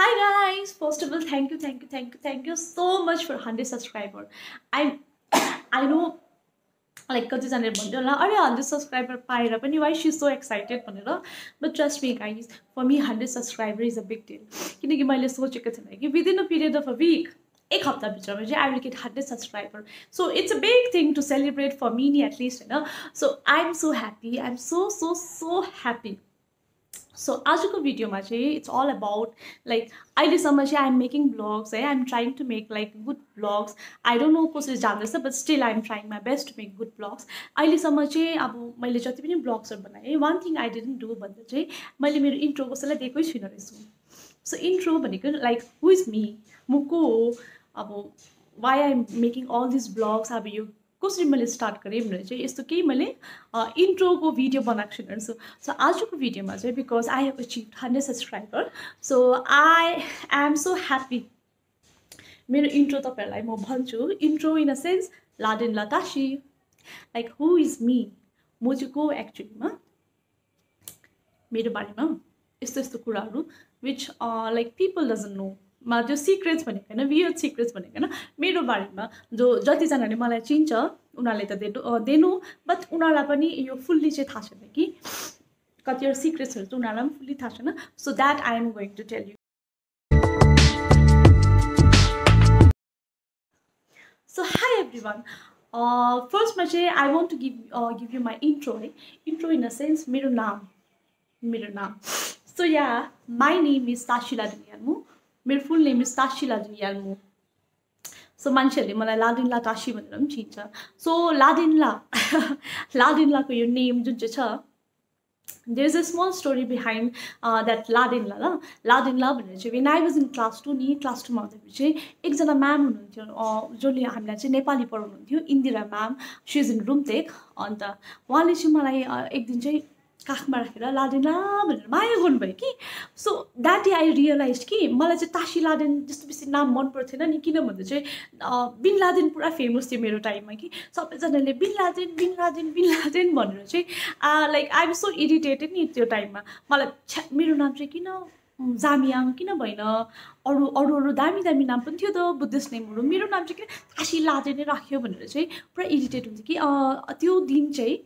Hi guys! First of all, thank you, thank you, thank you, thank you so much for 100 subscriber. I I know like कतिजनाले भन्थ्यो होला अरे hundred subscriber पाएर पनि why C so excited भनेर। But trust me guys for me hundred subscriber is a big deal किनकि मैले सोचेको थिएन कि within a period of a week एक हप्ताभित्रमा चाहिँ I will get hundred subscriber so it's a big thing to celebrate for me नि at least होइन so I am so happy I am so so so so आजको भिडियोमा चाहिँ it's all about like अहिलेसम्म चाहिँ आइएम मेकिङ ब्लग्स है? I'm trying to make like good vlogs I don't know कसरी जाँदैछ but still I'm trying my best to make good vlogs अहिलेसम्म चाहिँ अब मैले जति पनि ब्लग्सहरू बनाएँ one thing I didn't do भन्दा चाहिँ मैले मेरो इन्ट्रो कसैलाई दिएकै छुइनँ रहेछु। सो इन्ट्रो भनेको लाइक हु इज मी म को हो? अब why I'm making all this vlogs अब यो कसरी मैले स्टार्ट गरेँ भनेर चाहिँ यस्तो केही मैले इन्ट्रोको भिडियो बनाएको छुइनँ सो सो आजको भिडियोमा चाहिँ because I have achieve hundred subscriber so I am so happy मेरो इन्ट्रो तपाईँहरूलाई म भन्छु intro in a sense Laden लतासी like who is me म चाहिँ को एक्चुअलीमा मेरो बारेमा यस्तो यस्तो कुराहरू which like people doesn't know मा त्यो सिक्रेट्स भनेको होइन वियर सिक्रेट्स भनेको होइन मेरो बारेमा जो जतिजनाले मलाई चिन्छ उनीहरूले त दिनु दिनु बट उनीहरूलाई पनि यो फुल्ली चाहिँ थाहा छैन कि। कतिवटा सिक्रेट्सहरू चाहिँ उनीहरूलाई पनि फुल्ली थाहा छैन। So that I am going to tell you so hi everyone फर्स्टमा चाहिँ I want to give give you my intro है इन्ट्रो इन द सेन्स मेरो नाम मेरो नाम। So yeah my name is Tashila Duniyamu मेरो full name is Tashila Duniyamu so मान्छेहरूले मलाई लादिनला तासी भनेर पनि चिन्छ. सो लादिनला लादिनलाको यो नेम जुन चाहिँ छ there is a small story behind that लादिनला ल? लादिनला भनेर चाहिँ when I was in class two नि क्लास टूमा हुँदाखेरि चाहिँ एकजना म्याम हुनुहुन्थ्यो जसले हामीलाई चाहिँ Nepali पढाउनुहुन्थ्यो Indira ma'am she is in अन्त उहाँले चाहिँ मलाई एक दिन चाहिँ काखमा राखेर लादेन भनेर माया गर्नुभयो कि? So that day I realise कि मलाई चाहिँ तासी लादेन त्यस्तो बेसी नाम मन पर्थेन नि किन भन्दा चाहिँ बिन लादेन पुरा फेमस थियो मेरो टाइममा कि। सबैजनाले bin Laden bin Laden bin Laden भनेर चाहिँ like I am so irritated नि त्यो टाइममा। मलाई छ्या मेरो नाम चाहिँ किन जामियाङ किन भएन? अरू अरू अरू दामी दामी नाम पनि थियो त बुद्धिस्ट नेमहरू मेरो। नाम चाहिँ किन तासी लादे नै राख्यो भनेर चाहिँ पुरा इरिटेट हुन्छ कि त्यो दिन चाहिँ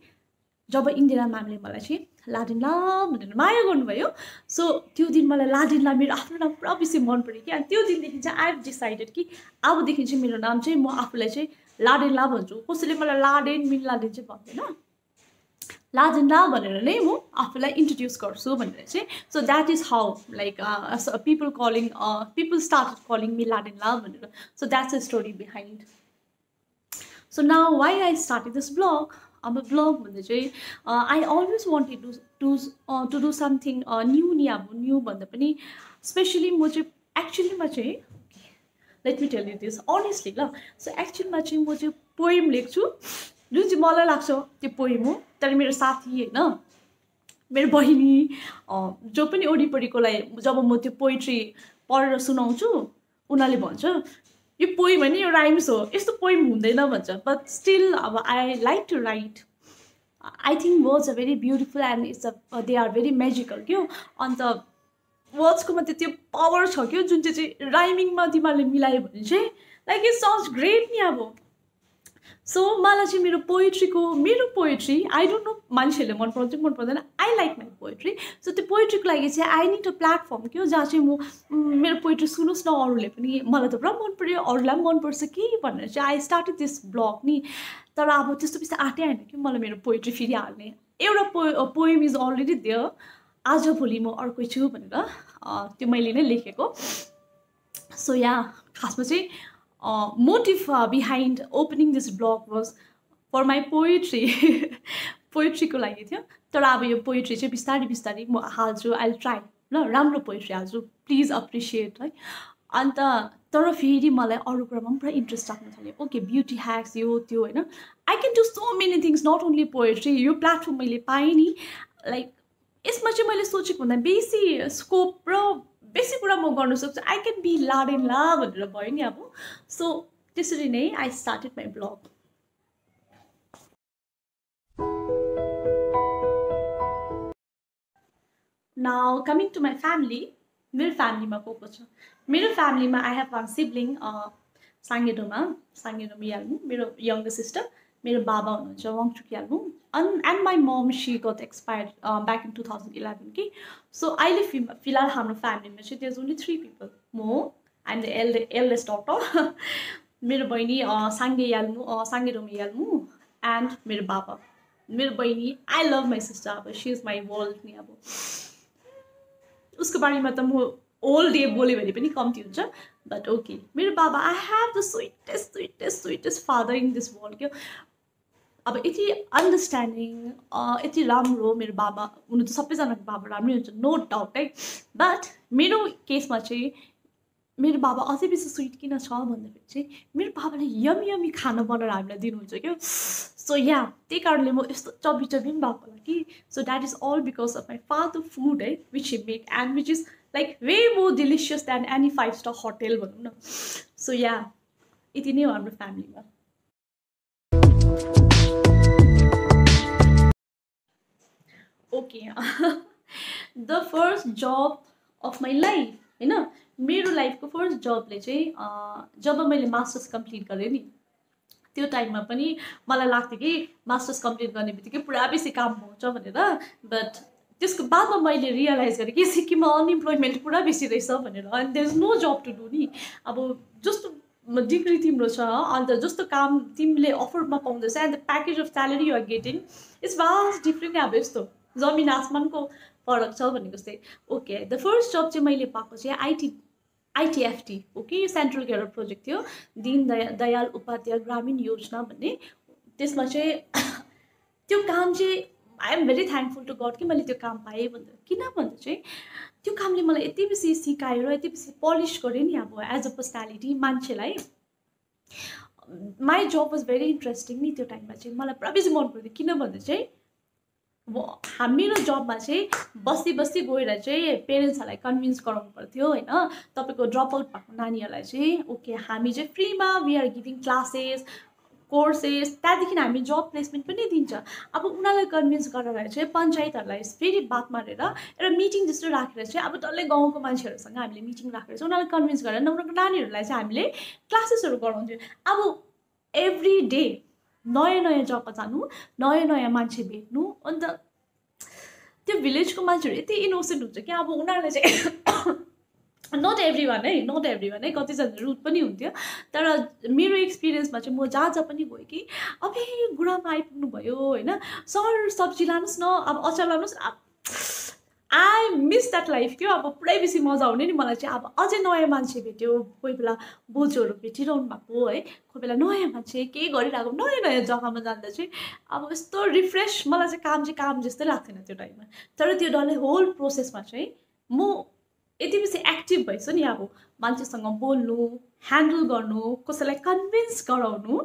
जब इन्दिरा म्यामले मलाई चाहिँ लादेनला भनेर माया गर्नुभयो सो त्यो दिन मलाई लादेनला मेरो आफ्नो नाम पुरा बेसी मन पऱ्यो कि। अनि त्यो दिनदेखि चाहिँ आई हेभ डिसाइडेड कि अबदेखि चाहिँ मेरो नाम चाहिँ म आफूलाई चाहिँ लाडेनला भन्छु। कसैले मलाई लाडेन मिन लादेन चाहिँ भन्दैन। लादेनला भनेर नै म आफूलाई इन्ट्रोड्युस गर्छु भनेर चाहिँ। So that is how like people calling people start calling me लाडेनला भनेर। So that's a story behind so now why I start this vlog अब ब्लग भन्दा चाहिँ I always wanted to to to do something new नि अब new भन्दा पनि specially म चाहिँ एक्चुअलीमा चाहिँ let me tell you this honestly ल सो एक्चुअलीमा चाहिँ म चाहिँ पोइम लेख्छु जुन चाहिँ मलाई लाग्छ त्यो पोइम हो तर मेरो साथी होइन मेरो बहिनी जो पनि वरिपरिकोलाई जब म त्यो पोइट्री पढेर सुनाउँछु उनीहरूले भन्छ यो पोइम होइन यो राइम्स हो। यस्तो पोइम हुँदैन भन्छ। बट स्टिल अब I like to write I think words are very beautiful and it's a they are very magical क्यौ? अन्त वर्ड्सको मात्रै त्यो पावर छ क्या? जुन चाहिँ चाहिँ राइमिङमा तिमीहरूले मिलायो भने चाहिँ लाइक इट साउन्ड्स ग्रेट नि अब। सो मलाई चाहिँ मेरो पोइट्रीको मेरो पोइट्री आई डोन्ट नो मान्छेहरूले मन पराउँछ मन पर्दैन I like my poetry so त्यो पोइट्रीको लागि चाहिँ आई निड अ प्लेटफर्म के हो जहाँ चाहिँ म मेरो पोइट्री सुनोस् न अरूले पनि मलाई त पुरा मन पऱ्यो अरूलाई पनि मनपर्छ कि भनेर चाहिँ आई स्टार्टेड दिस ब्लग नि तर अब त्यस्तो बेसी आँटै आएन कि मलाई मेरो पोइट्री फेरि हाल्ने। एउटा पो पोइम इज अलरेडी देयर आज भोलि म अर्कै छु भनेर त्यो मैले नै लेखेको। सो यहाँ खासमा चाहिँ motive behind opening this vlog was for my poetry पोइट्रीको लागि थियो तर अब यो पोइट्री चाहिँ बिस्तारै बिस्तारै म हाल्छु आई ट्राई ल राम्रो पोइट्री हाल्छु. प्लिज अप्रिसिएट है अन्त तर फेरि मलाई अरू कुरामा पनि पुरा इन्ट्रेस्ट राख्नु थाल्यो। ओके ब्युटी ह्याक्स यो त्यो होइन? I can do so many things not only poetry यो प्लेटफर्म मैले पाएँ नि लाइक यसमा चाहिँ मैले सोचेको भन्दा बेसी स्कोप र बेसी कुरा म गर्नु सक्छु। आई क्यान बी लाडेन ला भनेर भयो नि अब। सो त्यसरी नै I started my vlog now coming to my family मेरो फ्यामिलीमा को को छ? मेरो फ्यामिलीमा आई हेभ वान सिब्लिङ साङ्गेडोमा। साङ्गेडो मिहाल्नु मेरो यङ्गर सिस्टर मेरो बाबा हुनुहुन्छ वाङ चुकिहाल्नु on and my mom she got expired back in two thousand eleven कि सो अहिले फि फिलहाल हाम्रो फ्यामिलीमा चाहिँ देयर ओन्ली थ्री पिपल म I'm the elde eldest daughter मेरो बहिनी साङ्गे याल्नु साङ्गे रोमी याल्नु एन्ड मेरो बाबा। मेरो बहिनी आई लभ माई सिस्टर अब सी इज माई वर्ल्ड नि अब। उसको बारेमा त म होल डे बोल्यो भने पनि कम्ती हुन्छ बट ओके मेरो बाबा I have the sweetest sweetest sweetest father in this world क्या अब यति अन्डरस्ट्यान्डिङ यति राम्रो मेरो बाबा हुनु त सबैजनाको बाबा राम्रै हुन्छ नो डाउट है बट मेरो केसमा चाहिँ मेरो बाबा अझै बेसी स्विट किन छ भन्दाखेरि चाहिँ मेरो बाबाले यम यमी खाना बनाएर हामीलाई दिनुहुन्छ क्या। सो या त्यही कारणले म यस्तो चबी चबी पनि भएको होला कि। So that is all because of my father food है which he make and which is like way more delicious than any five star hotel भनौँ न। सो या यति नै हो हाम्रो फ्यामिलीमा okay the first job of my life होइन मेरो लाइफको फर्स्ट जबले चाहिँ जब मैले मास्टर्स कम्प्लिट गरेँ नि त्यो टाइममा पनि मलाई लाग्थ्यो कि मास्टर्स कम्प्लिट गर्ने बित्तिकै पुरा बेसी काम पाउँछ भनेर बट त्यसको बादमा मैले रियलाइज गरेँ कि सिक्किममा अनइम्प्लोइमेन्ट पुरा बेसी रहेछ भनेर अनि there is no job to do नि। अब जस्तो डिग्री तिम्रो छ अन्त जस्तो काम तिमीले अफरमा पाउँदैछ and the package of salary you're getting it's vast different अब यस्तो जमिन आसमानको फरक छ भनेको चाहिँ ओके द फर्स्ट जब चाहिँ मैले पाएको चाहिँ आइटी आइटिएफटी हो कि यो सेन्ट्रल केयर प्रोजेक्ट थियो। दिन दया दयाल उपाध्याय ग्रामीण योजना भन्ने। त्यसमा चाहिँ त्यो काम चाहिँ I am very thankful to God कि मैले त्यो काम पाएँ भन्दा। किन भन्दा चाहिँ त्यो कामले मलाई यति बेसी सिकाएर यति बेसी पलिस गरेँ नि अब एज अ पर्सनालिटी मान्छेलाई। My job was very interesting नि त्यो टाइममा चाहिँ। मलाई पुरा बेसी मन पर्थ्यो किन भन्दा चाहिँ मेरो जबमा चाहिँ बस्ती बस्ती गएर चाहिँ पेरेन्ट्सहरूलाई कन्भिन्स गराउनु पर्थ्यो होइन? तपाईँको ड्रप आउट भएको नानीहरूलाई चाहिँ ओके हामी चाहिँ फ्रीमा we are giving classes courses त्यहाँदेखि हामी जब प्लेसमेन्ट पनि दिन्छ। अब उनीहरूलाई कन्भिन्स गरेर चाहिँ पञ्चायतहरूलाई फेरि बात मारेर एउटा मिटिङ जस्तो राखेर चाहिँ अब डल्लै गाउँको मान्छेहरूसँग हामीले मिटिङ राखेर चाहिँ उनीहरूलाई कन्भिन्स गरेर उनीहरूको नानीहरूलाई चाहिँ हामीले क्लासेसहरू गराउँथ्यौँ अब एभ्री डे नयाँ नयाँ जग्गा जानु नयाँ नयाँ मान्छे भेट्नु अन्त त्यो भिलेजको मान्छेहरू यति इनोसेन्ट हुन्छ कि अब उनीहरूले चाहिँ नट एभ्री वान है नट एभ्री वान है कतिजना रुट पनि हुन्थ्यो। तर मेरो एक्सपिरियन्समा चाहिँ म जहाँ जहाँ पनि गएँ कि अब गुडामा आइपुग्नु भयो होइन? सर सब्जी लानुहोस् न अब अचार लानुहोस् आई मिस द्याट लाइफ थियो अब पुरै बेसी मजा आउने नि मलाई चाहिँ। अब अझै नयाँ मान्छे भेट्यो कोही बेला बोजूहरू भेटिरहनु भएको है? कोही बेला नयाँ मान्छे केही गरिरहेको नयाँ नयाँ जग्गामा जाँदा चाहिँ अब यस्तो रिफ्रेस मलाई चाहिँ काम चाहिँ काम जस्तै लाग्थेन त्यो टाइममा तर त्यो डल्लै होल प्रोसेसमा चाहिँ म यति बेसी एक्टिभ भएछु नि अब मान्छेसँग बोल्नु ह्यान्डल गर्नु कसैलाई कन्भिन्स गराउनु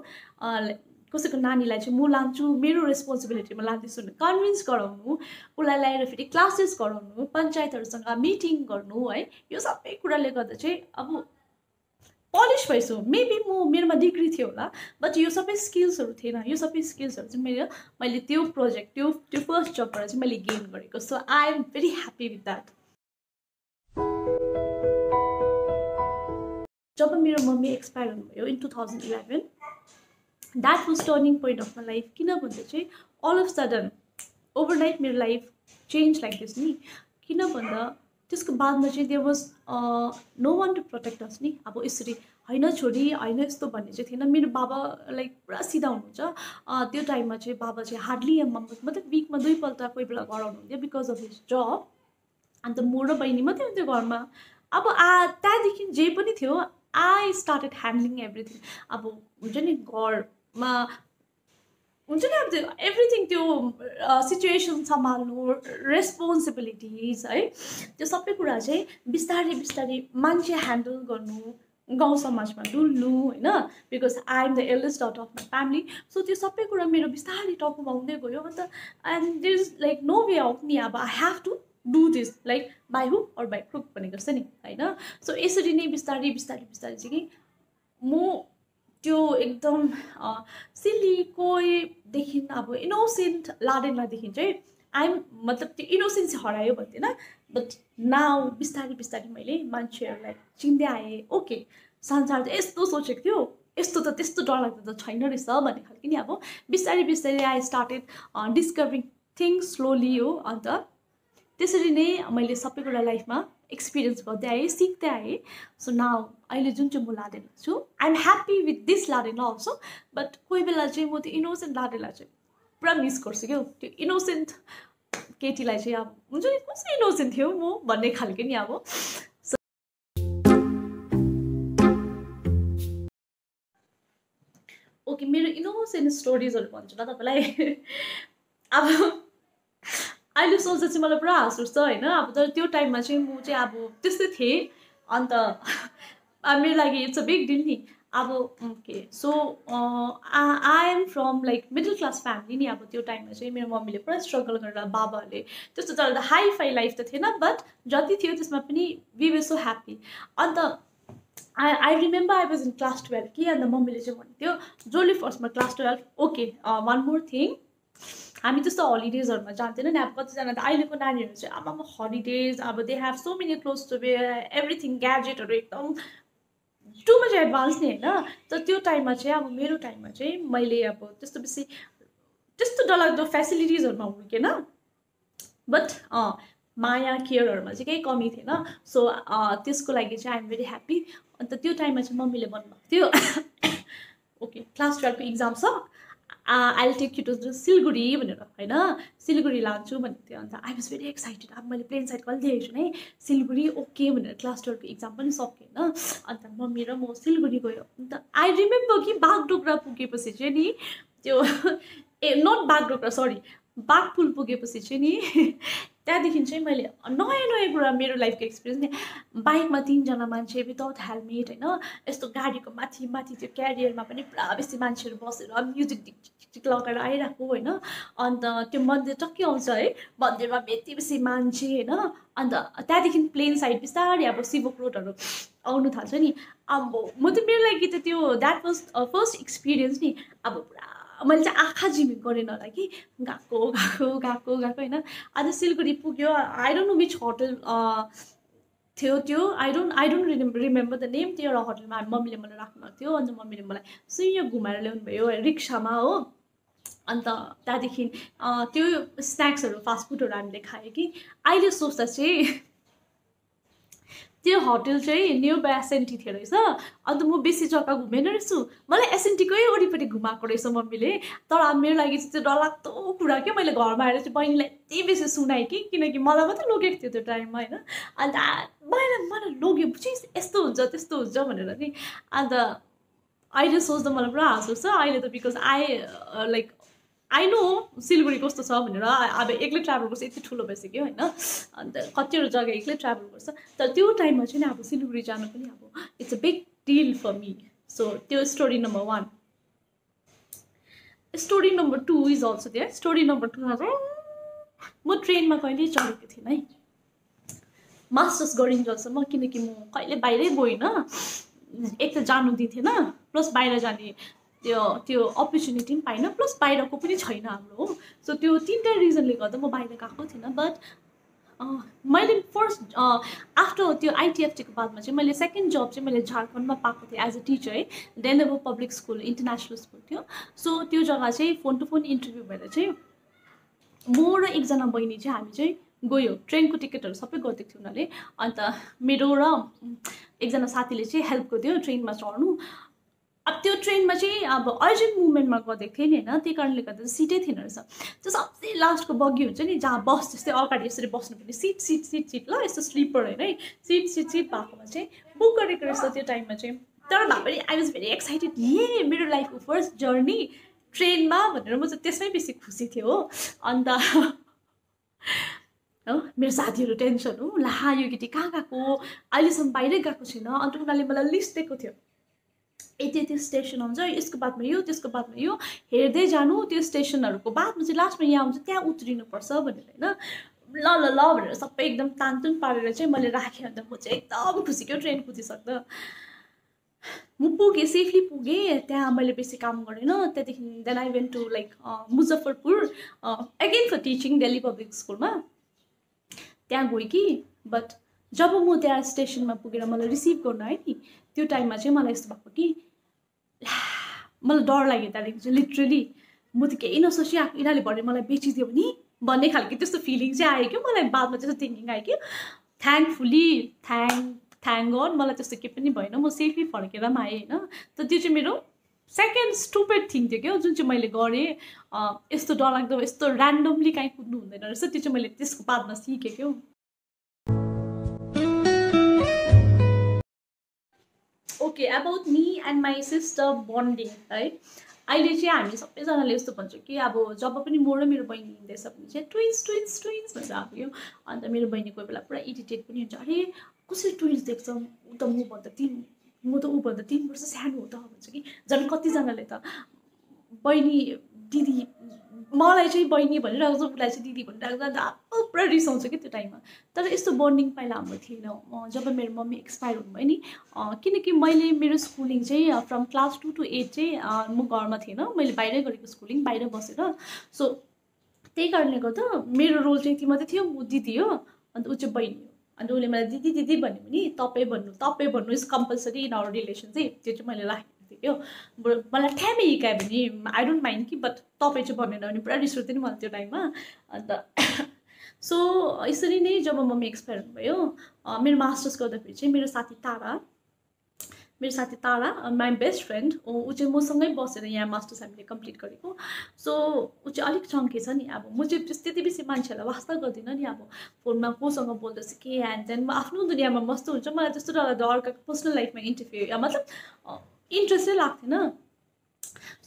कसैको नानीलाई चाहिँ म लान्छु मेरो रेस्पोन्सिबिलिटीमा लाँदैछु भने कन्भिन्स गराउनु उसलाई ल्याएर फेरि क्लासेस गराउनु पञ्चायतहरूसँग मिटिङ गर्नु है यो सबै कुराले गर्दा चाहिँ अब पलिस भइसु मेबी म मेरोमा डिग्री थियो होला बट यो सबै स्किल्सहरू थिएन। यो सबै स्किल्सहरू चाहिँ मेरो मैले त्यो प्रोजेक्ट त्यो त्यो फर्स्ट जबबाट चाहिँ मैले गेन गरेको। So I am very happy with that जब मेरो मम्मी एक्सपायर हुनुभयो in two thousand eleven that was turning point of my life किन भन्दा चाहिँ अल अफ सडन ओभरनाइट मेरो लाइफ चेन्ज लाइक दिस नि। किन भन्दा त्यसको बादमा चाहिँ there was no one to protect us नि। अब यसरी होइन छोरी होइन यस्तो भन्ने चाहिँ थिएन। मेरो बाबा लाइक पुरा सिधा हुनुहुन्छ। त्यो टाइममा चाहिँ बाबा चाहिँ हार्डली मतलब विकमा दुईपल्ट कोही बेला घर आउनुहुन्थ्यो because of his job and म र बहिनी मात्रै हुन्थ्यो घरमा। अब आ त्यहाँदेखि जे पनि थियो आई स्टार्टेड ह्यान्डलिङ एभ्रिथिङ अब हुन्छ नि घर मा हुन्छ नि अब त्यो एभ्रिथिङ त्यो सिचुएसन सम्हाल्नु रेस्पोन्सिबिलिटिज है त्यो सबै कुरा चाहिँ बिस्तारै बिस्तारै मान्छे ह्यान्डल गर्नु गाउँ समाजमा डुल्नु होइन? Because I am the eldest daughter of my family so त्यो सबै कुरा मेरो बिस्तारै टाउकोमा आउँदै गयो। And and this is like no way out नि अब I have to do this like by hook or by crook भनेको जस्तै नि होइन? सो यसरी नै बिस्तारै बिस्तारै बिस्तारै चाहिँ म त्यो एकदम सिल्ली कोहीदेखि अब इनोसेन्ट लाडेनलादेखि चाहिँ आइएम मतलब त्यो इनोसेन्स हरायो भन्दैन बट नाउ बिस्तारै बिस्तारै मैले मान्छेहरूलाई चिन्दै आएँ ओके संसार चाहिँ यस्तो सोचेको थियो यस्तो त त्यस्तो डरलाग्दो त छैन रहेछ भन्ने खालको नि अब बिस्तारै बिस्तारै I started discovering things slowly हो अन्त त्यसरी नै मैले सबै कुरा लाइफमा एक्सपिरियन्स गर्दै आएँ सिक्दै आएँ। सो नाउ अहिले जुन चाहिँ म लाडेन छु आइएम ह्याप्पी विथ दिस लाडेन अल्सो बट कोही बेला चाहिँ म त्यो इनोसेन्ट लाडेलाई चाहिँ पुरा मिस गर्छु क्या त्यो इनोसेन्ट केटीलाई चाहिँ अब हुन्छ नि कस्तो इनोसेन्ट थियो म भन्ने खालको नि अब। ओके मेरो इनोसेन्ट स्टोरिजहरू भन्छु ल तपाईँलाई। अब अहिले सोच्दा चाहिँ मलाई पुरा हाँस उठ्छ होइन? अब तर त्यो टाइममा चाहिँ म चाहिँ अब त्यस्तै थिएँ। अन्त मेरो लागि इट्स अ बिग डिल नि। अब okay so I am from like middle class family नि अब त्यो टाइममा चाहिँ मेरो मम्मीले पुरा स्ट्रगल गरेर बाबाहरूले त्यस्तो तर हाई फाई लाइफ त थिएन बट जति थियो त्यसमा पनि we were so happy and I I remember I was in class twelve कि अन्त मम्मीले चाहिँ भन्थ्यो जसले फर्स्टमा class twelve okay one more thing हामी त्यस्तो हलिडेजहरूमा जान्थेन नि अब कतिजना त अहिलेको नानीहरू चाहिँ आमामा हलिडेज अब they have so many close to be everything ग्याजेटहरू एकदम टु मच एडभान्स नि होइन। तर त्यो टाइममा चाहिँ अब मेरो टाइममा चाहिँ मैले अब त्यस्तो बेसी त्यस्तो डरलाग्दो फेसिलिटिजहरूमा हुर्केन बट माया केयरहरूमा चाहिँ केही कमी थिएन। सो त्यसको लागि चाहिँ आइएम भेरी ह्याप्पी अन्त त्यो टाइममा चाहिँ मम्मीले भन्नुभएको थियो ओके क्लास टुवेल्भको इक्जाम छ। I'll take you to Siliguri भनेर होइन? सिलगढी लान्छु भनेको थियो। अन्त आई वाज भेरी एक्साइटेड अब मैले प्लेन साइड कहिले देखेको छु है सिलगढी ओके भनेर क्लास टुवेल्भको इक्जाम पनि सकेँ होइन? अन्त मम्मी र म सिलगढी गयो। अन्त आई रिमेम्बर कि बागडोग्रा पुगेपछि चाहिँ नि त्यो ए नट बागडोग्रा सरी बाघपुल पुगेपछि चाहिँ नि त्यहाँदेखि चाहिँ मैले नयाँ नयाँ कुरा मेरो लाइफको एक्सपिरियन्स नि बाइकमा तिनजना मान्छे विदाउट हेलमेट होइन? यस्तो गाडीको माथि माथि त्यो क्यारियरमा पनि पुरा बेसी मान्छेहरू बसेर म्युजिक टिक लगाएर आइरहेको होइन? अन्त त्यो मन्दिर टक्कै आउँछ है? मन्दिरमा यति बेसी मान्छे होइन? अन्त त्यहाँदेखि प्लेन साइड बिस्तारै अब सिभोक रोडहरू आउनु थाल्छ नि। अब म त मेरो लागि त त्यो द्याट वाज फर्स्ट एक्सपिरियन्स नि। अब पुरा मैले चाहिँ आँखा झिमिक गरेन होला कि। गएको गएको गएको गएको होइन। आज सिलगढी पुग्यो। I don't know which hotel थियो त्यो। I don't I don't remember remember the name त्यो एउटा होटलमा मम्मीले मलाई राख्नुभएको थियो। अन्त मम्मीले मलाई सुइयो घुमाएर ल्याउनु भयो रिक्सामा हो। अन्त त्यहाँदेखि त्यो स्न्याक्सहरू फास्टफुडहरू हामीले खायो कि। अहिले सोच्दा चाहिँ त्यो होटल चाहिँ न्यु एसएनटी थियो रहेछ। अन्त म बेसी जग्गा घुमेन रहेछु। मलाई एसएनटीकै वरिपरि घुमाएको रहेछ मम्मीले। तर मेरो लागि चाहिँ त्यो डरलाग्दो कुरा क्या मैले घरमा आएर चाहिँ बहिनीलाई यति बेसी सुनाएँ कि? किनकि मलाई मात्रै लगेको थियो त्यो टाइममा होइन? अन्त मलाई मलाई लग्यो चाहिँ यस्तो हुन्छ त्यस्तो हुन्छ भनेर नि। अन्त अहिले सोच्दा मलाई पुरा हाँस उठ्छ अहिले त because I like I know Siliguri कस्तो छ भनेर अब एक्लै ट्राभल गर्छ यति ठुलो भइसक्यो होइन। अन्त कतिवटा जग्गा एक्लै ट्राभल गर्छ। तर त्यो टाइममा चाहिँ अब सिलगढी जानु पनि अब it's a big deal for me so त्यो story number one story number two is also त्यो स्टोरी नम्बर टूमा चाहिँ म ट्रेनमा कहिल्यै चढेको थिइनँ है। मास्टर्स गरिन्जेलसम्म किनकि म कहिले बाहिरै गइनँ। एक त जानु दिन्थेन प्लस बाहिर जाने त्यो त्यो अपर्च्युनिटी पनि पाइनँ प्लस बाहिरको पनि छैन हाम्रो हो। सो त्यो तिनवटा रिजनले गर्दा म बाहिर गएको थिइनँ बट मैले फर्स्ट आफ्टर त्यो आइटिएफटीको बादमा चाहिँ मैले सेकेन्ड जब चाहिँ मैले झारखण्डमा पाएको थिएँ एज अ टिचर है। डेन्डेबो पब्लिक स्कुल इन्टरनेसनल स्कुल थियो। सो त्यो जग्गा चाहिँ फोन टु फोन इन्टरभ्यू भएर चाहिँ म र एकजना बहिनी चाहिँ हामी चाहिँ गयो। ट्रेनको टिकटहरू सबै गरिदिएको थियो उनीहरूले। अन्त मेरो र एकजना साथीले चाहिँ हेल्प गरिदियो ट्रेनमा चढ्नु। अब त्यो ट्रेनमा चाहिँ अब अर्जेन्ट मुभमेन्टमा गएको थिएँ नि होइन? त्यही कारणले गर्दा सिटै थिएन रहेछ। त्यो सबसे लास्टको बगी हुन्छ नि जहाँ बस जस्तै अगाडि यसरी बस्नुपर्ने सिट सिट सिट सिट ल यस्तो स्लिपर होइन है? सिट सिट सिट भएकोमा चाहिँ बुक गरेको रहेछ त्यो टाइममा चाहिँ। तर भए पनि I was very excited a मेरो लाइफको फर्स्ट जर्नी ट्रेनमा भनेर म चाहिँ त्यसमै बेसी खुसी थियो हो। अन्त हो मेरो साथीहरू टेन्सन हो ला यो केटी कहाँ गएको? अहिलेसम्म बाहिरै गएको छैन। अन्त उनीहरूले मलाई लिस्ट दिएको थियो। यति यति स्टेसन आउँछ यसको बादमा यो त्यसको बादमा यो हेर्दै जानु त्यो स्टेसनहरूको बादमा चाहिँ लास्टमा यहाँ आउँछ त्यहाँ उत्रिनुपर्छ भनेर होइन? ल ल ल भनेर सबै एकदम तानतुन पारेर चाहिँ मैले राखेँ अन्त म चाहिँ एकदम खुसी क्या ट्रेन कुदिसक्दा म पुगेँ सेफली पुगेँ त्यहाँ मैले बेसी काम गरेन त्यहाँदेखि then I went to like Muzaffarpur again for teaching Delhi public स्कुलमा त्यहाँ गएँ कि बट जब म त्यहाँ स्टेसनमा पुगेर मलाई रिसिभ गर्नु आयो नि त्यो टाइममा चाहिँ मलाई यस्तो भएको कि मलाई डर लाग्यो त्यहाँदेखि चाहिँ लिटरली म त केही नसोचिआ यिनीहरूले भरे मलाई बेचिदियो भने भन्ने खालको त्यस्तो फिलिङ चाहिँ आयो क्या। मलाई बादमा त्यस्तो थिङ्किङ आयो कि थ्याङ्कफुल्ली थ्याङ्क थ्याङ्क गड मलाई त्यस्तो केही पनि भएन। म सेफली फर्केर पनि आएँ होइन? त त्यो चाहिँ मेरो सेकेन्ड स्टुपेड थिङ थियो क्या। जुन चाहिँ मैले गरेँ यस्तो डरलाग्दो यस्तो ऱ्यान्डमली काहीँ कुद्नु हुँदैन रहेछ त्यो चाहिँ मैले त्यसको बादमा सिकेँ क्या। Okay about me and my sister bonding है अहिले चाहिँ हामी सबैजनाले यस्तो भन्छ कि अब जब पनि म र मेरो बहिनी हिँड्दैछ भने चाहिँ ट्विन्स ट्विन्स ट्विन्स भन्छ अब यो। अन्त मेरो बहिनी कोही बेला पुरा इरिटेट पनि हुन्छ। अरे कसरी ट्विन्स देख्छ? ऊ त मभन्दा तिन म त ऊभन्दा तिन वर्ष सानो हो त भन्छ कि? झन् कतिजनाले त बहिनी दिदी मलाई चाहिँ बहिनी भनिरहेको छ उसलाई चाहिँ दिदी भनिरहेको छ अब पुरा रिसाउँछ कि त्यो टाइममा। तर यस्तो बन्डिङ पहिला हाम्रो थिएन। जब मेरो मम्मी एक्सपायर हुनुभयो नि किनकि मैले मेरो स्कुलिङ चाहिँ from class two to eight चाहिँ म घरमा थिएन। मैले बाहिरै गरेको स्कुलिङ बाहिर बसेर। सो त्यही कारणले गर्दा मेरो रोल चाहिँ यति मात्रै थियो। म दिदी हो अन्त ऊ चाहिँ बहिनी हो। अन्त उसले मलाई दिदी दिदी भन्यो भने तपाईँ भन्नु तपाईँ भन्नु is compulsory in our relation चाहिँ त्यो चाहिँ मैले राखेँ। थियो मलाई ठ्यामै हिकायो भने आई डोन्ट माइन्ड कि बट तपाईँ चाहिँ भनेन भने पुरा रिस उठ्थ्यो नि मलाई त्यो टाइममा। अन्त सो यसरी नै जब मम्मी एक्सपायर हुनुभयो मेरो मास्टर्स गर्दाखेरि चाहिँ मेरो साथी तारा मेरो साथी तारा माई बेस्ट फ्रेन्ड ऊ चाहिँ मसँगै बसेर यहाँ मास्टर्स हामीले कम्प्लिट गरेको। सो ऊ चाहिँ अलिक चङ्के छ नि अब म चाहिँ त्यति बेसी मान्छेहरूलाई वास्ता गर्दिनँ नि अब फोनमा कोसँग बोल्दैछ के ह्यान्ड देन म आफ्नो दुनियाँमा मस्तो हुन्छ मलाई त्यस्तो डर अर्काको पर्सनल लाइफमा इन्टरफियर मतलब इन्ट्रेस्टै लाग्थेन।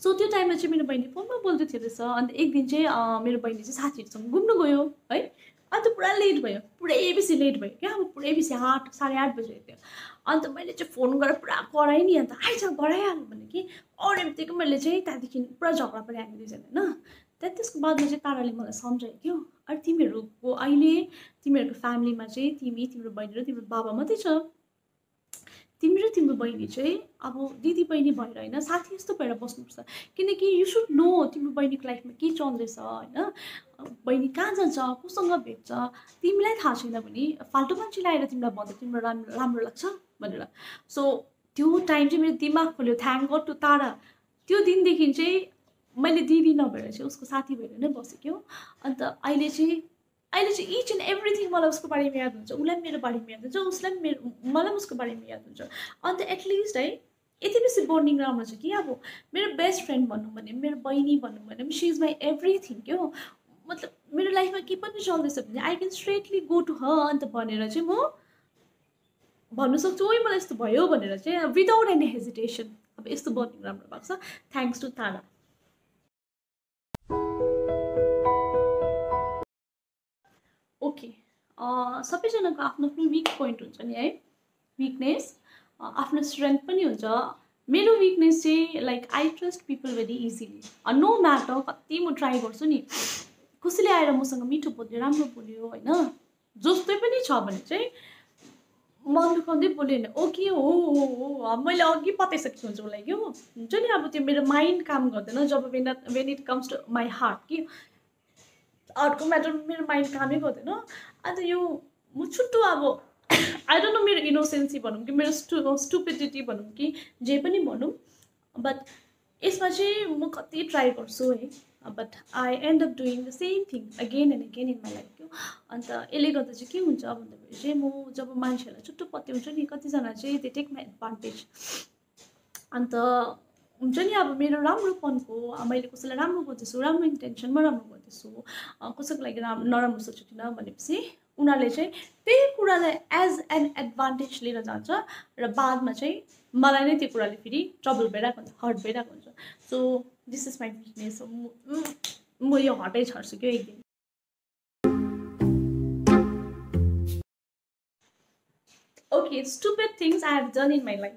सो त्यो टाइममा चाहिँ मेरो बहिनी फोनमा बोल्दै थियो रहेछ। अन्त एक दिन चाहिँ मेरो बहिनी चाहिँ साथीहरूसँग घुम्नु गयो है। अन्त पुरा लेट भयो। पुरै बेसी लेट भयो। क्या अब पुरै बेसी आठ साढे आठ बजेको थियो। अन्त मैले चाहिँ फोन गरेर पुरा कराएँ नि। अन्त आइज गराइहाल्नु भने कि। अरू बित्तिकै मैले चाहिँ त्यहाँदेखि पुरा झगडा पनि हामी दुईजना होइन। त्यहाँ त्यसको बादमा चाहिँ ताराले मलाई सम्झायो क्या अरू तिमीहरूको अहिले तिमीहरूको फ्यामिलीमा चाहिँ तिमी तिम्रो बहिनी र तिम्रो बाबा मात्रै छ। तिमी र तिम्रो बहिनी चाहिँ अब दिदी बहिनी भएर होइन साथी जस्तो भएर बस्नुपर्छ। किनकि यु सुड नो तिम्रो बहिनीको लाइफमा के चल्दैछ होइन। बहिनी कहाँ जान्छ कोसँग भेट्छ तिमीलाई थाहा छैन भने फाल्टु मान्छेले आएर तिमीलाई भन्दा तिम्रो राम्रो राम्रो लाग्छ भनेर। सो त्यो टाइम चाहिँ मेरो दिमाग खोल्यो थ्याङ्क गड टु तारा त्यो दिनदेखि चाहिँ मैले दिदी नभएर चाहिँ उसको साथी भएर नै बसेँ क्यौ अन्त अहिले चाहिँ अहिले चाहिँ इच एन्ड एभ्रिथिङ मलाई उसको बारेमा याद हुन्छ उसलाई पनि मेरो बारेमा याद हुन्छ उसलाई पनि मेरो मलाई पनि उसको बारेमा याद हुन्छ अन्त एटलिस्ट है यति बेसी बन्डिङ राम्रो छ कि अब मेरो बेस्ट फ्रेन्ड भनौँ भने मेरो बहिनी भनौँ भने सी इज माई एभ्रिथिङ क्या मतलब मेरो लाइफमा के पनि चल्दैछ भने I can straightly go to her and भनेर चाहिँ म भन्नु सक्छु ओइ मलाई यस्तो भयो भनेर चाहिँ विदाउट एनी हेजिटेसन अब यस्तो बन्डिङ राम्रो भएको छ थ्याङ्क्स टु तारा ओके सबैजनाको आफ्नो आफ्नो विक पोइन्ट हुन्छ नि है? विकनेस आफ्नो स्ट्रेन्थ पनि हुन्छ। मेरो विकनेस चाहिँ like I trust people very easily no matter कति म ट्राई गर्छु नि कसैले आएर मसँग मिठो बोल्यो राम्रो बोल्यो होइन? जस्तै पनि छ भने चाहिँ मन दुखाउँदै बोल्यो भने ओके हो हो हो मैले अघि बताइसकेको हुन्छु उसलाई क्या हुन्छ नि अब त्यो मेरो माइन्ड काम गर्दैन जब when when it comes to my heart कि अर्को म्याटर मेरो माइन्ड कामै गर्दैन। अन्त यो म छुट्टो अब आई डोन्ट नो मेरो इनोसेन्सी भनौँ कि मेरो स्टु स्टुपिडिटी भनौँ कि जे पनि भनौँ। बट यसमा चाहिँ म कति ट्राई गर्छु है। But I end up doing the same thing again and again in my life and यसले गर्दा चाहिँ के हुन्छ भन्दाखेरि चाहिँ म जब मान्छेहरूलाई छुट्टो पत्याउँछु नि कतिजना चाहिँ दे टेक माई एडभान्टेज अन्त हुन्छ नि अब मेरो राम्रोपनको मैले कसैलाई राम्रो गर्दैछु राम्रो इन्टेन्सनमा राम्रो गर्दैछु। कसैको लागि राम्रो नराम्रो सोचेको भनेपछि उनीहरूले चाहिँ त्यही कुरालाई एज एन एडभान्टेज लिएर जान्छ र बादमा चाहिँ मलाई नै त्यो कुराले फेरि ट्रबल भइरहेको हुन्छ हर्ट भइरहेको हुन्छ। So this is my weakness म यो हटै छर्छु क्या एक दिन। Okay stupid things I have done in my life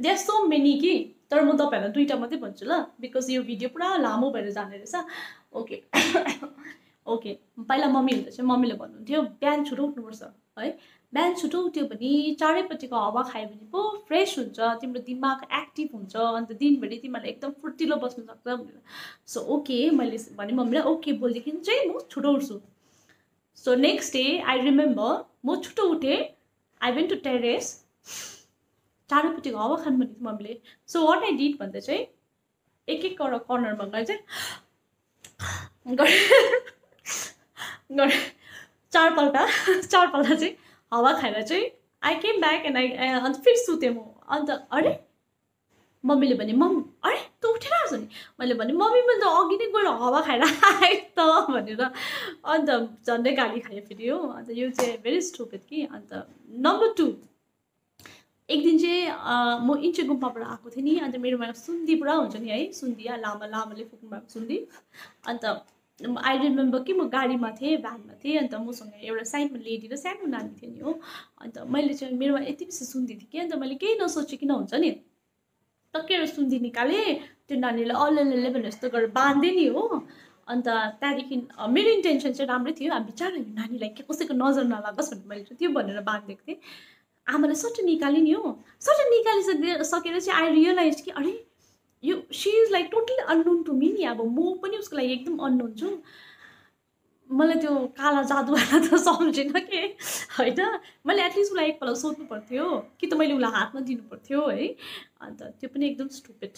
they are so many कि तर म तपाईँहरूलाई दुइटा मात्रै भन्छु ल बिकज यो भिडियो पुरा लामो भएर जाने रहेछ। ओके। ओके। पहिला मम्मी हुँदा चाहिँ मम्मीले भन्नुहुन्थ्यो बिहान छिटो उठ्नुपर्छ। है बिहान छिटो उठ्यो भने चारैपट्टिको हावा खायो भने पो फ्रेस हुन्छ तिम्रो दिमाग एक्टिभ हुन्छ अन्त दिनभरि तिमीहरूलाई एकदम फुर्तिलो बस्नु सक्छ भनेर। सो ओके मैले भने मम्मीलाई ओके भोलिदेखि चाहिँ म छिटो उठ्छु। So next day I remember म छिटो उठेँ आई वेन्ट टु टेरेस चारैपट्टिको हावा खानु भनेको मम्मीले। सो वाट आई डिड भन्दा चाहिँ एक एक कर्नरमा गएर चाहिँ गरे चारपल्ट चारपल्ट चाहिँ हावा खाएर चाहिँ I came back and I and फेरि सुतेँ म। अन्त अरे मम्मीले भने मम्मी अरे तँ उठेर आउँछ नि? मैले भने मम्मी मैले त अघि नै गएर हावा खाएर आएँ त। भनेर। अन्त झन्डै गाली खायो फेरि हो। अन्त यो चाहिँ भेरी स्टुपेड कि। अन्त नम्बर टू एक दिन चाहिँ म इन्चे गुम्पाबाट आएको थिएँ नि अन्त मेरोमा सुन्दी पुरा हुन्छ नि है सुन्दी लामा लामाले फुक्नु भएको सुन्दी। अन्त आई रिमेम्बर कि म गाडीमा थिएँ भ्यानमा थिएँ अन्त मसँग एउटा साइडमा लेडी र सानो नानी थियो नि हो। अन्त मैले चाहिँ मेरोमा यति बेसी सुन्दै थिएँ कि अन्त मैले केही नसोचिकन हुन्छ नि। टक्केर सुन्दी निकालेँ त्यो नानीलाई अल्लल्ले भनेर जस्तो गरेर बाँधेँ नि हो। अन्त त्यहाँदेखि मेरो इन्टेन्सन चाहिँ राम्रै थियो। बिचरा यो नानीलाई के कसैको नजर नलागोस् भनेर मैले त्यो भनेर बाँधिदिएको थिएँ। आमाले सट्ट निकालेँ नि हो सट्ट निकालिसके सकेर चाहिँ आई रियलाइज कि अरे यो she is like totally unknown to me नि अब म पनि उसको लागि एकदम अननोन छु। मलाई त्यो काला जादुवाला त सम्झिनँ कि? होइन? मैले एटलिस्ट उसलाई एकपल्ट सोध्नु पर्थ्यो कि त मैले उसलाई हातमा दिनु पर्थ्यो है। अन्त त्यो पनि एकदम स्टुपेड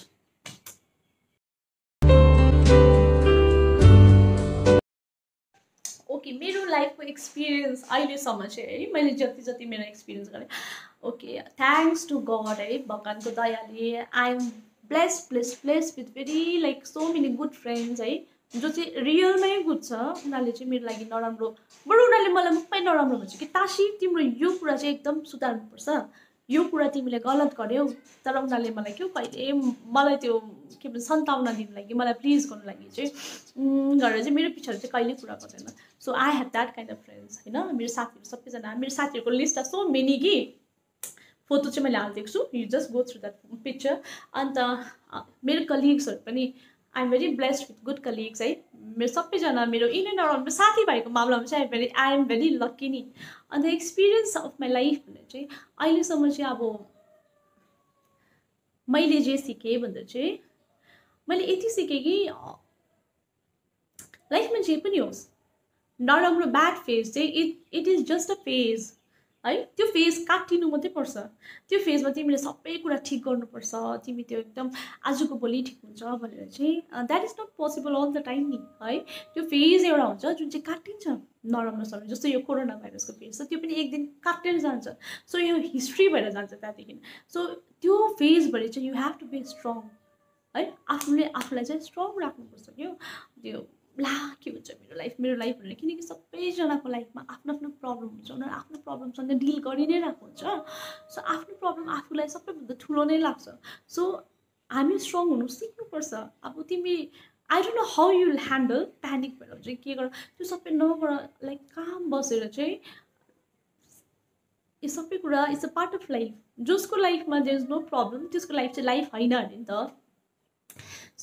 ओके मेरो लाइफको एक्सपिरियन्स अहिलेसम्म चाहिँ है मैले जति जति मेरो एक्सपिरियन्स गरेँ। ओके थ्याङ्क्स टु गड है भगवान्को दयाले I am bless bless bless with very like so many good friends है जो चाहिँ रियलमै गुड छ उनीहरूले चाहिँ मेरो लागि नराम्रो बरु उनीहरूले मलाई मुखमै नराम्रो भन्छ कि तासी तिम्रो यो कुरा चाहिँ एकदम सुधार्नुपर्छ। यो कुरा तिमीले गलत गर्यौ तर उनीहरूले मलाई के कहिले मलाई त्यो के भन्छ सन्ताउना दिनु लागि मलाई प्लिज गर्नु लागि चाहिँ गरेर चाहिँ मेरो पछाडि चाहिँ कहिले कुरा गर्दैन। So I have that kind of friends होइन मेरो साथीहरू सबैजना मेरो साथीहरूको लिस्ट सो मेनी कि फोटो चाहिँ मैले हालिदिएको छु। You just go through that picture and मेरो कलिग्सहरू पनि I am very blessed with good colleagues है। मेरो सबैजना मेरो इन एन्ड अराउन्ड साथीभाइको मामलामा चाहिँ I very I am very lucky नि। अन्त एक्सपिरियन्स अफ माई लाइफ भनेर चाहिँ अहिलेसम्म चाहिँ अब मैले जे सिकेँ भन्दा चाहिँ मैले यति सिकेँ कि लाइफमा जे पनि होस्। नराम्रो ब्याड फेज चाहिँ it it is just a phase है? त्यो फेज काटिनु मात्रै पर्छ। त्यो फेजमा तिमीले सबै कुरा ठिक गर्नुपर्छ। तिमी त्यो एकदम आजको भोलि ठिक हुन्छ भनेर चाहिँ that is not possible all the time नि है? त्यो फेज एउटा हुन्छ जुन चाहिँ काटिन्छ नराम्रो समय जस्तो यो कोरोना भाइरसको फेज छ त्यो पनि एक दिन काटेर जान्छ। सो यो हिस्ट्री भएर जान्छ त्यहाँदेखि। सो त्यो फेजभरि चाहिँ you have to be strong है? आफूले आफूलाई चाहिँ स्ट्रङ राख्नुपर्छ क्या? त्यो ला के हुन्छ मेरो लाइफ मेरो लाइफ भनेर किनकि सबैजनाको लाइफमा आफ्नो आफ्नो प्रब्लम हुन्छ। उनीहरू आफ्नो प्रब्लमसँग डिल गरि नै रहेको हुन्छ। सो आफ्नो प्रब्लम आफूलाई सबैभन्दा ठुलो नै लाग्छ। सो हामी स्ट्रङ हुनु सिक्नुपर्छ। अब तिमी I don't know how you handle panic भएर चाहिँ के गर त्यो सबै नगर लाइक काम बसेर चाहिँ यो सबै कुरा it's a part of life जसको लाइफमा देयर इज नो प्रब्लम त्यसको लाइफ चाहिँ लाइफ होइन अरे नि त।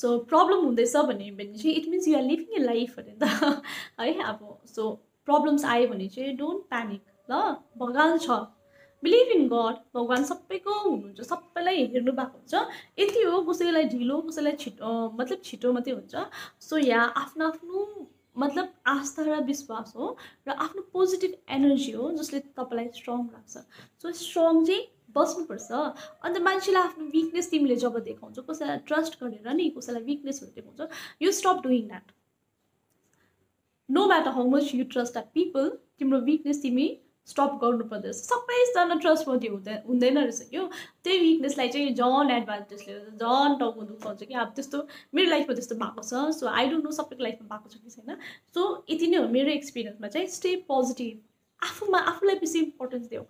सो प्रब्लम हुँदैछ भने भने चाहिँ it means you're living a life अरे त है अब सो प्रब्लम्स आयो भने चाहिँ डोन्ट प्यानिक ल भगवान् छ। बिलिभ इन गड भगवान् सबैको हुनुहुन्छ सबैलाई हेर्नु भएको हुन्छ। यति हो कसैलाई ढिलो कसैलाई छिटो मतलब छिटो मात्रै हुन्छ। सो यहाँ आफ्नो आफ्नो मतलब आस्था र विश्वास हो र आफ्नो पोजिटिभ एनर्जी हो जसले तपाईँलाई स्ट्रङ राख्छ। सो स्ट्रङ चाहिँ बस्नुपर्छ। अन्त मान्छेलाई आफ्नो विकनेस तिमीले जब देखाउँछौ कसैलाई ट्रस्ट गरेर नि कसैलाई विकनेसहरू देखाउँछ you stop doing that no matter how much you trust that people तिम्रो विकनेस तिमी स्टप गर्नु पर्दछ सबैजना ट्रस्टवर्दी हुँदैन हुँदैन रहेछ क्या त्यही विकनेसलाई चाहिँ झन् एडभान्टेज लिएर झन् टाउको दुखाउँछ कि। अब त्यस्तो मेरो लाइफमा त्यस्तो भएको छ सो आई डोन्ट नो सबैको लाइफमा भएको छ कि छैन। सो यति नै हो मेरो एक्सपिरियन्समा चाहिँ स्टे पोजिटिभ आफूमा आफूलाई बेसी इम्पोर्टेन्स दियो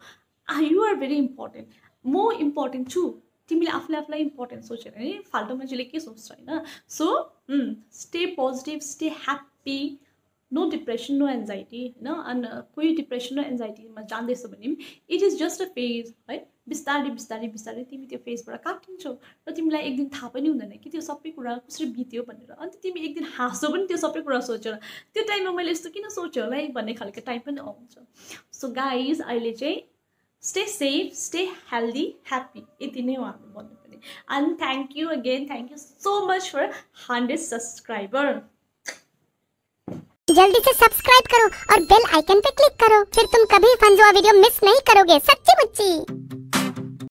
यु आर भेरी इम्पोर्टेन्ट म इम्पोर्टेन्ट छु तिमीले आफूले आफूलाई इम्पोर्टेन्ट सोचेर है फाल्टो मान्छेले के सोच्छ होइन so stay positive stay happy no depression no anxiety होइन अनि कोही डिप्रेसन र एन्जाइटीमा जाँदैछ भने पनि it is just a phase है बिस्तारै बिस्तारै बिस्तारै तिमी त्यो फेजबाट काटिन्छौ र तिमीलाई एक दिन थाहा पनि हुँदैन कि त्यो सबै कुरा कसरी बित्यो भनेर अन्त तिमी एक दिन हाँसो पनि त्यो सबै कुरा सोचेर त्यो टाइममा मैले यस्तो किन सोच्यो होला है भन्ने खालको टाइम पनि आउँछ सो गाइज अहिले चाहिँ stay safe stay healthy happy यति नै हो हाम्रो भन्नुपर्ने and thank you again thank you so much for hundred subscriber जल्दी से सब्सक्राइब करो और बेल आइकन पे क्लिक करो। फिर तुम कभी फंजुआ वीडियो मिस नहीं करोगे। सच्ची मुच्ची।